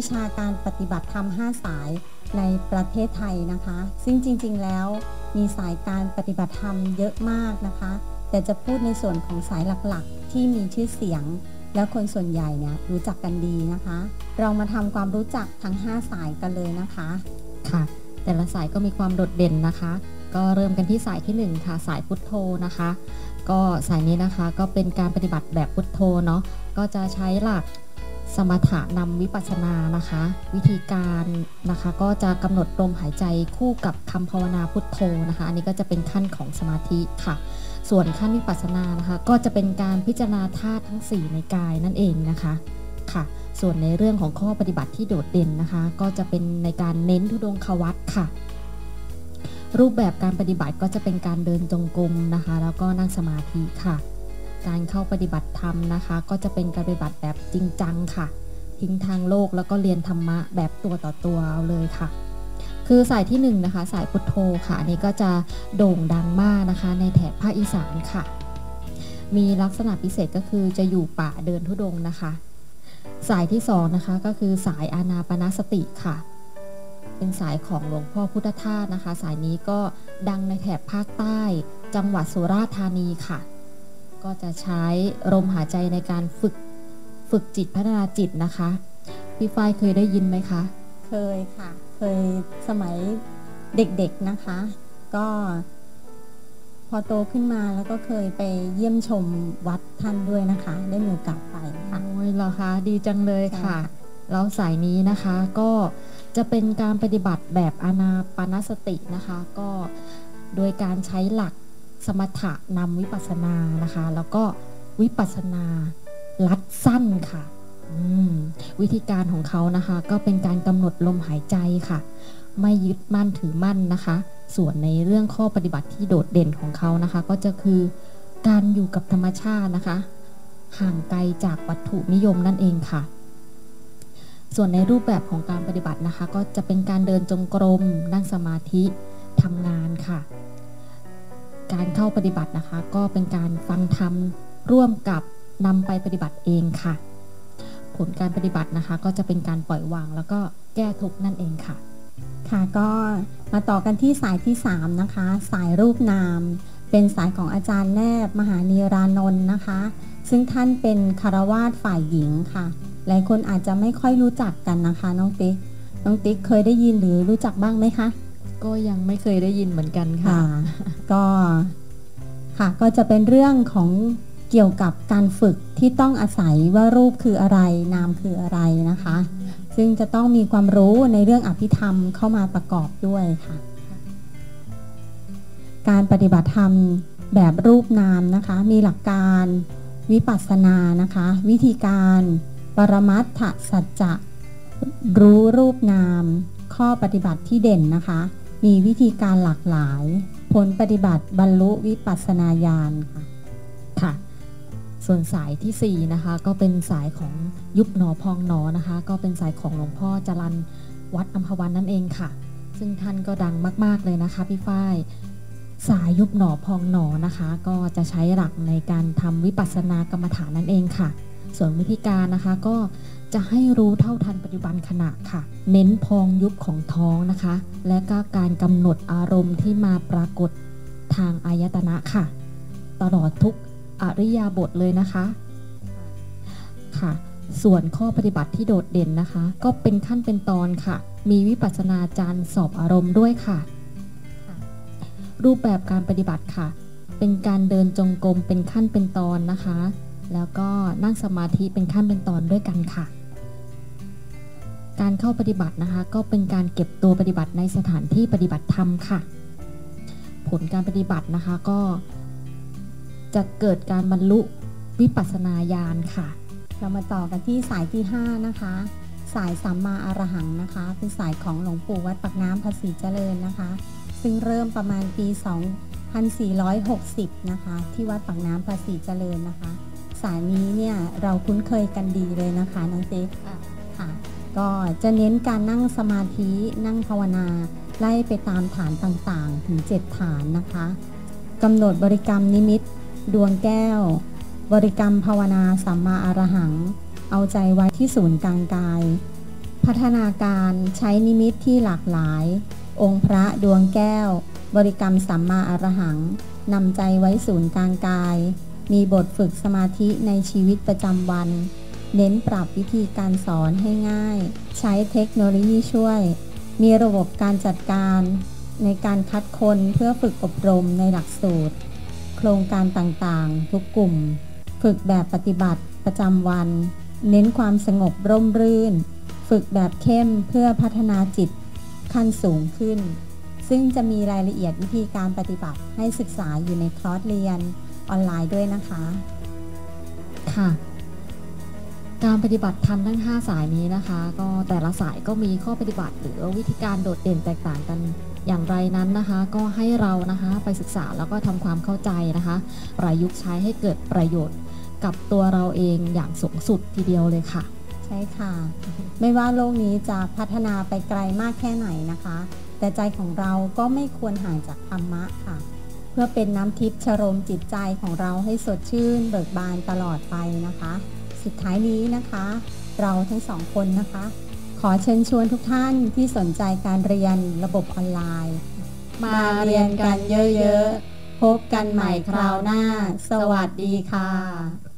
วิชาการปฏิบัติธรรม 5 สายในประเทศไทยนะคะ ซึ่งจริงๆแล้วมีสายการปฏิบัติธรรมเยอะมากนะคะ แต่จะพูดในส่วนของสายหลักๆ ที่มีชื่อเสียง แล้วคนส่วนใหญ่เนี่ยรู้จักกันดีนะคะ เรามาทำความรู้จักทั้ง 5 สายกันเลยนะคะค่ะ แต่ละสายก็มีความโดดเด่นนะคะ ก็เริ่มกันที่สายที่ 1 ค่ะ สายพุทโธนะคะ ก็สายนี้นะคะก็เป็นการปฏิบัติแบบพุทโธเนาะก็จะใช้หลัก สมถะนำวิปัสสนานะคะ วิธีการนะคะ ก็จะกำหนดลมหายใจคู่กับคำภาวนาพุทโธนะคะ อันนี้ก็จะเป็นขั้นของสมาธิค่ะ ส่วนขั้นวิปัสสนานะคะ ก็จะเป็นการพิจารณาธาตุทั้ง 4 ในกายนั่นเองนะคะค่ะ ส่วนในเรื่องของข้อปฏิบัติที่โดดเด่นนะคะ ก็จะเป็นในการเน้นทุดงควัตค่ะ รูปแบบการปฏิบัติก็จะเป็นการเดินจงกรมนะคะ แล้วก็นั่งสมาธิค่ะ การเข้าปฏิบัติธรรมนะคะ ก็จะเป็นการปฏิบัติแบบจริงจังค่ะ ทิ้งทางโลกแล้วก็เรียนธรรมะแบบตัวต่อตัวเอาเลยค่ะ คือสายที่1นนะคะสายพุทโธค่ะอันนี้ก็จะโด่งดังมากนะคะ ในแถบภาคอีสานค่ะ มีลักษณะพิเศษก็คือจะอยู่ป่าเดินทุดงนะคะ สายที่2นะคะก็คือสายอานาปนาสติค่ะเป็นสายของหลวงพ่อพุทธทาสนะคะ สายนี้ก็ดังในแถบภาคใต้ จังหวัดสุราษฎร์ธานีค่ะ ก็จะใช้ลมหายใจในการฝึกฝึกจิตพัฒนาจิตนะคะพี่ฝ้ายเคยได้ยินไหมคะ เคยค่ะ เคยสมัยเด็กๆนะคะ ก็พอโตขึ้นมาแล้วก็เคยไปเยี่ยมชมวัดท่านด้วยนะคะ ได้มีโอกาสไปค่ะโอ้ยเหรอคะดีจังเลยใช่ค่ะค่ะ แล้วสายนี้นะคะก็จะเป็นการปฏิบัติแบบอานาปานสตินะคะ ก็โดยการใช้หลัก สมถะนำวิปัสสนานะคะ แล้วก็วิปัสสนาลัดสั้นค่ะวิธีการของเขานะคะ ก็เป็นการกำหนดลมหายใจค่ะ ไม่ยึดมั่นถือมั่นนะคะ ส่วนในเรื่องข้อปฏิบัติที่โดดเด่นของเขานะคะ ก็จะคือการอยู่กับธรรมชาตินะคะ ห่างไกลจากวัตถุนิยมนั่นเองค่ะ ส่วนในรูปแบบของการปฏิบัตินะคะ ก็จะเป็นการเดินจงกรมนั่งสมาธิทำงานค่ะ การเข้าปฏิบัตินะคะ ก็เป็นการฟังธรรมร่วมกับนำไปปฏิบัติเองค่ะ ผลการปฏิบัตินะคะ ก็จะเป็นการปล่อยวาง แล้วก็แก้ทุกข์นั่นเองค่ะ ค่ะก็มาต่อกันที่สายที่ 3 นะคะ สายรูปนาม เป็นสายของอาจารย์แนบมหานีรานนท์นะคะ ซึ่งท่านเป็นคารวาสฝ่ายหญิงค่ะ หลายคนอาจจะไม่ค่อยรู้จักกันนะคะน้องติ๊กน้องติ๊กเคยได้ยินหรือรู้จักบ้างไหมคะ ก็ยังไม่เคยได้ยินเหมือนกันค่ะะก็ค่ะก็จะเป็นเรื่องของเกี่ยวกับการฝึกที่ต้องอาศัยว่ารูปคืออะไร นามคืออะไรนะคะ ซึ่งจะต้องมีความรู้ในเรื่องอภิธรรมเข้ามาประกอบด้วยค่ะ การปฏิบัติธรรมแบบรูปนามนะคะ มีหลักการวิปัสสนานะคะ วิธีการปรมัตถสัจจะรู้รูปนาม ข้อปฏิบัติที่เด่นนะคะ มีวิธีการหลากหลาย ผลปฏิบัติบรรลุวิปัสสนาญาณค่ะค่ะ ส่วนสายทีสี่ 4 นะคะ ก็เป็นสายของยุบหนอพองหนอนะคะ ก็เป็นสายของหลวงพ่อจรันวัดอัมพวันนั่นเองค่ะ ซึ่งท่านก็ดังมาก ๆเลยนะคะพี่ฝ้ายสายยุบหนอพองหนอนะคะ ก็จะใช้หลักในการทำวิปัสสนากรรมฐานนั่นเองค่ะ ส่วนวิธีการนะคะก็จะให้รู้เท่าทันปัจจุบันขณะค่ะ เน้นพองยุบของท้องนะคะ และก็การกำหนดอารมณ์ที่มาปรากฏทางอายตนะค่ะ ตลอดทุกอริยาบทเลยนะคะค่ะ ส่วนข้อปฏิบัติที่โดดเด่นนะคะ ก็เป็นขั้นเป็นตอนค่ะ มีวิปัสนาจารย์สอบอารมณ์ด้วยค่ะ รูปแบบการปฏิบัติค่ะ เป็นการเดินจงกรมเป็นขั้นเป็นตอนนะคะ แล้วก็นั่งสมาธิเป็นขั้นเป็นตอนด้วยกันค่ะ การเข้าปฏิบัตินะคะ ก็เป็นการเก็บตัวปฏิบัติในสถานที่ปฏิบัติธรรมค่ะ ผลการปฏิบัตินะคะก็ จะเกิดการบรรลุวิปัสสนาญาณค่ะ เรามาต่อกันที่สายที่ 5 นะคะ สายสัมมาอรหังนะคะ เป็นสายของหลวงปู่วัดปากน้ำภาษีเจริญนะคะ ซึ่งเริ่มประมาณปี2460 นะคะ ที่วัดปากน้ำภาษีเจริญนะคะ สายนี้เนี่ยเราคุ้นเคยกันดีเลยนะคะน้องติ๊กค่ะ ก็จะเน้นการนั่งสมาธินั่งภาวนาไล่ไปตามฐานต่างๆ ถึง 7 ฐานนะคะกำหนดบริกรรมนิมิต ดวงแก้ว บริกรรมภาวนาสัมมาอรหัง เอาใจไว้ที่ศูนย์กลางกาย พัฒนาการใช้นิมิตที่หลากหลาย องค์พระดวงแก้ว บริกรรมสัมมาอรหังนำใจไว้ศูนย์กลางกาย มีบทฝึกสมาธิในชีวิตประจำวัน เน้นปรับวิธีการสอนให้ง่าย ใช้เทคโนโลยีช่วย มีระบบการจัดการ ในการคัดคนเพื่อฝึกอบรมในหลักสูตร โครงการต่างๆ ทุกกลุ่ม ฝึกแบบปฏิบัติประจำวัน เน้นความสงบร่มรื่น ฝึกแบบเข้มเพื่อพัฒนาจิตขั้นสูงขึ้น ซึ่งจะมีรายละเอียดวิธีการปฏิบัติให้ศึกษาอยู่ในคอร์สเรียน ออนไลน์ด้วยนะคะ ค่ะ การปฏิบัติธรรมทั้ง 5 สายนี้นะคะ ก็แต่ละสายก็มีข้อปฏิบัติ หรือวิธีการโดดเด่นแตกต่างกันอย่างไรนั้นนะคะ ก็ให้เรานะคะไปศึกษาแล้วก็ทำความเข้าใจนะคะ ประยุกต์ใช้ให้เกิดประโยชน์กับตัวเราเองอย่างสูงสุดทีเดียวเลยค่ะ ใช่ค่ะ ไม่ว่าโลกนี้จะพัฒนาไปไกลมากแค่ไหนนะคะ แต่ใจของเราก็ไม่ควรห่างจากธรรมะค่ะ เพื่อเป็นน้ำทิพย์ชโรมจิตใจของเราให้สดชื่น เบิกบานตลอดไปนะคะ สุดท้ายนี้นะคะ เราทั้งสองคนนะคะ ขอเชิญชวนทุกท่านที่สนใจการเรียนระบบออนไลน์ มาเรียนกันเยอะๆ พบกันใหม่คราวหน้า สวัสดีค่ะ